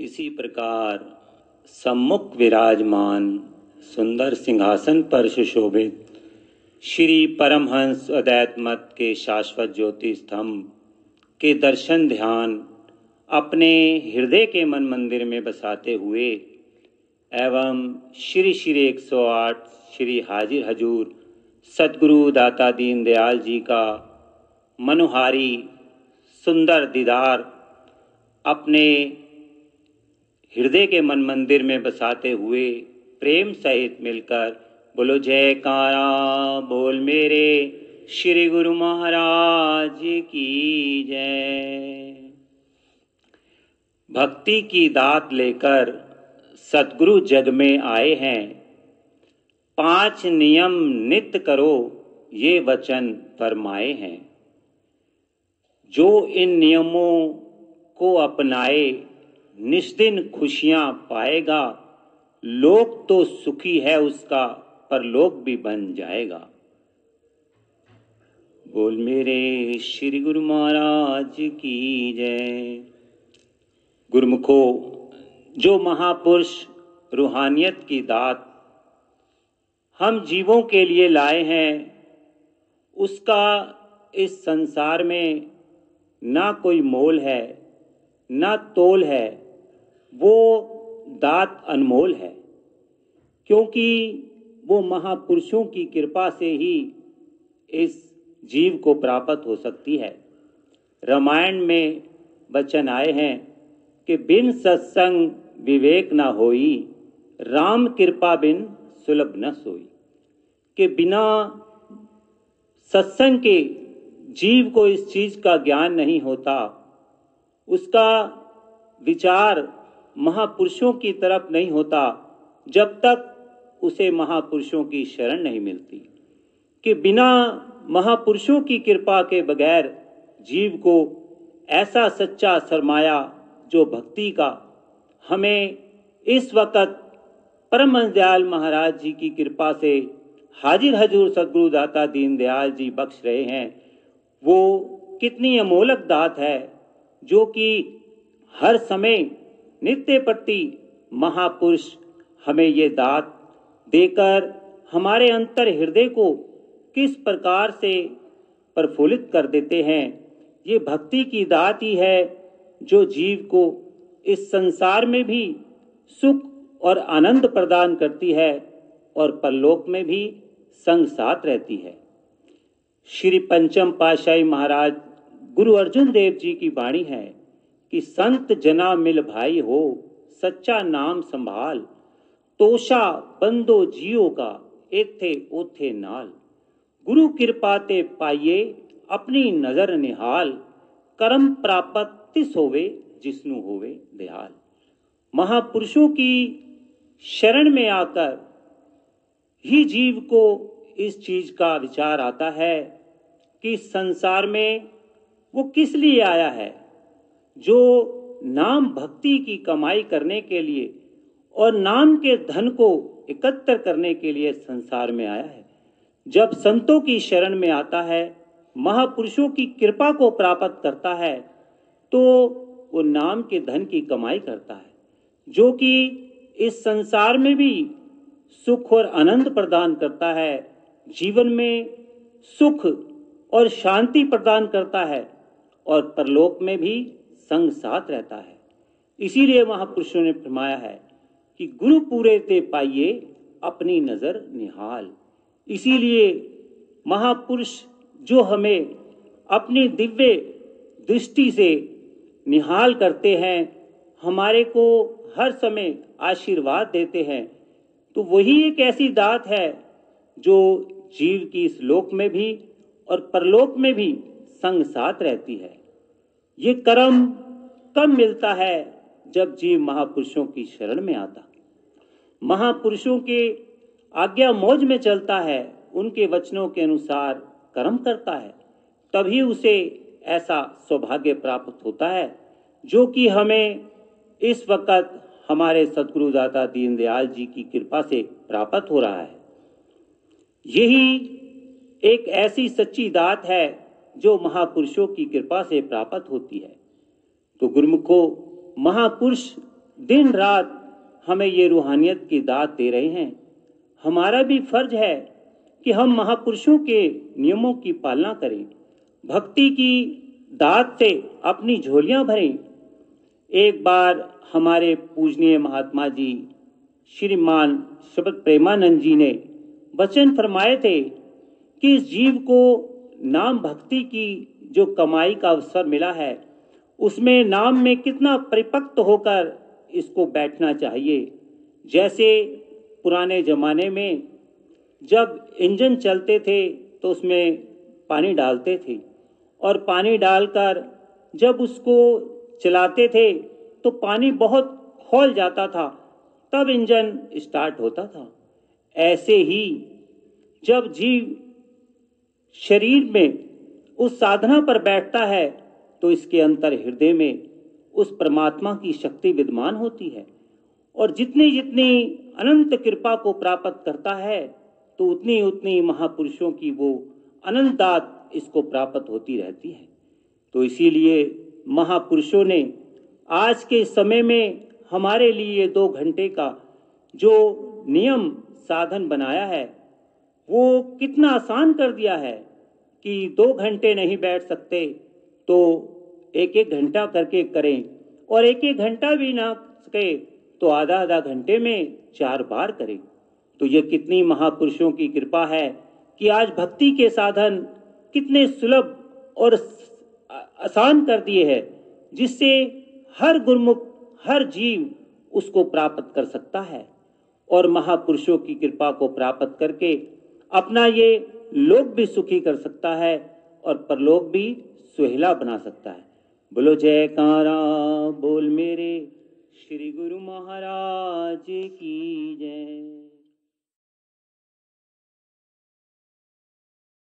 इसी प्रकार सम्मुख विराजमान सुंदर सिंहासन पर सुशोभित श्री परमहंस अदैत मत के शाश्वत ज्योति स्तंभ के दर्शन ध्यान अपने हृदय के मन मंदिर में बसाते हुए एवं श्री श्री 108 श्री हाजिर हजूर सदगुरु दाता दीन दयाल जी का मनोहारी सुंदर दीदार अपने हृदय के मन मंदिर में बसाते हुए प्रेम सहित मिलकर बोलो, जयकारा, बोल मेरे श्री गुरु महाराज की जय। भक्ति की दात लेकर सतगुरु जग में आए हैं। पाँच नियम नित्य करो, ये वचन फरमाए हैं। जो इन नियमों को अपनाए निष्दिन खुशियाँ पाएगा। लोक तो सुखी है उसका, पर लोक भी बन जाएगा। बोल मेरे श्री गुरु महाराज की जय। गुरुमुखो, जो महापुरुष रूहानियत की दात हम जीवों के लिए लाए हैं, उसका इस संसार में ना कोई मोल है, ना तोल है वो दात अनमोल है, क्योंकि वो महापुरुषों की कृपा से ही इस जीव को प्राप्त हो सकती है। रामायण में वचन आए हैं कि बिन सत्संग विवेक न होई, राम कृपा बिन सुलभ न सोई, कि बिना सत्संग के जीव को इस चीज़ का ज्ञान नहीं होता, उसका विचार महापुरुषों की तरफ़ नहीं होता, जब तक उसे महापुरुषों की शरण नहीं मिलती। कि बिना महापुरुषों की कृपा के बगैर जीव को ऐसा सच्चा सरमाया जो भक्ति का, हमें इस वक्त परम दयाल महाराज जी की कृपा से हाजिर हजूर सदगुरु दाता दीन दयाल जी बख्श रहे हैं, वो कितनी अमोलक दात है, जो कि हर समय नित्य प्रति महापुरुष हमें ये दात देकर हमारे अंतर हृदय को किस प्रकार से प्रफुल्लित कर देते हैं, ये भक्ति की दात ही है जो जीव को इस संसार में भी सुख और आनंद प्रदान करती है और परलोक में भी संग साथ रहती है। श्री पंचम पाशाही महाराज गुरु अर्जुन देव जी की वाणी है कि संत जना मिल भाई हो, सच्चा नाम संभाल। तोषा बंदो जियो का एथे ओथे नाल। गुरु कृपा ते पाइए, अपनी नज़र निहाल। कर्म प्राप्त तिस होवे, जिसनु होवे दयाल। महापुरुषों की शरण में आकर ही जीव को इस चीज़ का विचार आता है कि संसार में वो किस लिए आया है? जो नाम भक्ति की कमाई करने के लिए और नाम के धन को एकत्र करने के लिए संसार में आया है। जब संतों की शरण में आता है, महापुरुषों की कृपा को प्राप्त करता है तो वो नाम के धन की कमाई करता है, जो कि इस संसार में भी सुख और आनंद प्रदान करता है, जीवन में सुख और शांति प्रदान करता है और परलोक में भी संग साथ रहता है। इसीलिए महापुरुषों ने फरमाया है कि गुरु पूरे ते पाइए, अपनी नज़र निहाल। इसीलिए महापुरुष जो हमें अपनी दिव्य दृष्टि से निहाल करते हैं, हमारे को हर समय आशीर्वाद देते हैं तो वही एक ऐसी दात है जो जीव की इस लोक में भी और परलोक में भी संग साथ रहती है। ये कर्म कब मिलता है जब जीव महापुरुषों की शरण में आता। महापुरुषों के आज्ञा मौज में चलता है, उनके वचनों के अनुसार कर्म करता है, तभी उसे ऐसा सौभाग्य प्राप्त होता है, जो कि हमें इस वक्त हमारे सदगुरु दाता दीनदयाल जी की कृपा से प्राप्त हो रहा है। यही एक ऐसी सच्ची दात है, जो महापुरुषों की कृपा से प्राप्त होती है। तो गुरुमुखो, महापुरुष दिन रात हमें ये रूहानियत की दात दे रहे हैं। हमारा भी फ़र्ज़ है कि हम महापुरुषों के नियमों की पालना करें। भक्ति की दात से अपनी झोलियाँ भरें। एक बार हमारे पूजनीय महात्मा जी, श्रीमान शब्द प्रेमानंद जी ने वचन फरमाए थे कि इस जीव को नाम भक्ति की जो कमाई का अवसर मिला है उसमें नाम में कितना परिपक्व होकर इसको बैठना चाहिए। जैसे पुराने जमाने में जब इंजन चलते थे तो उसमें पानी डालते थे और पानी डालकर जब उसको चलाते थे तो पानी बहुत खोल जाता था, तब इंजन स्टार्ट होता था। ऐसे ही जब जीव शरीर में उस साधना पर बैठता है तो इसके अंतर हृदय में उस परमात्मा की शक्ति विद्यमान होती है। और जितनी जितनी अनंत कृपा को प्राप्त करता है तो उतनी उतनी महापुरुषों की वो अनंत दात इसको प्राप्त होती रहती है। तो इसीलिए महापुरुषों ने आज के समय में हमारे लिए दो घंटे का जो नियम साधन बनाया है, वो कितना आसान कर दिया है कि दो घंटे नहीं बैठ सकते तो एक एक घंटा करके करें और एक एक घंटा भी ना सके तो आधा आधा घंटे में चार बार करें। तो ये कितनी महापुरुषों की कृपा है कि आज भक्ति के साधन कितने सुलभ और आसान कर दिए हैं, जिससे हर गुरमुख, हर जीव उसको प्राप्त कर सकता है और महापुरुषों की कृपा को प्राप्त करके अपना ये लोक भी सुखी कर सकता है और परलोक भी सुहेला बना सकता है। बोलो, जयकारा, बोल मेरे श्री गुरु महाराज की जय।